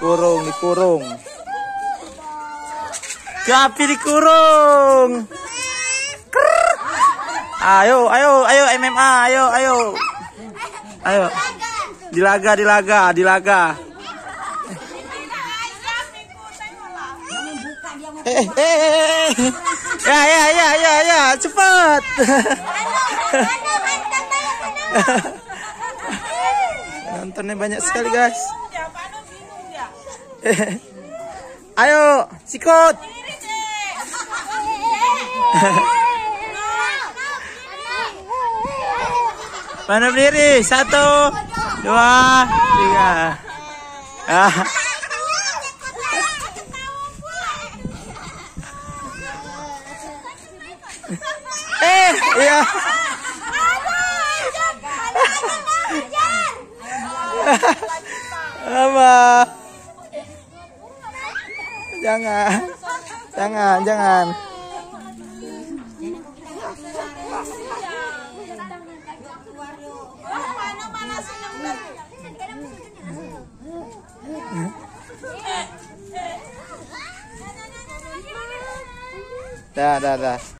Dikurung, dikurung. Gapi dikurung. Krrr. Ayo, ayo, ayo MMA, ayo, ayo. Ayo. Dilaga, dilaga, dilaga. Eh, eh, eh, eh. Ya, ya, ya, ya, ya, cepat. Nontonnya banyak sekali, guys. Ayo, sikut. Mana berdiri? Satu, dua, tiga. Ah. Eh, iya. Apa? Jangan. Jangan, jangan. Dah, dah, dah.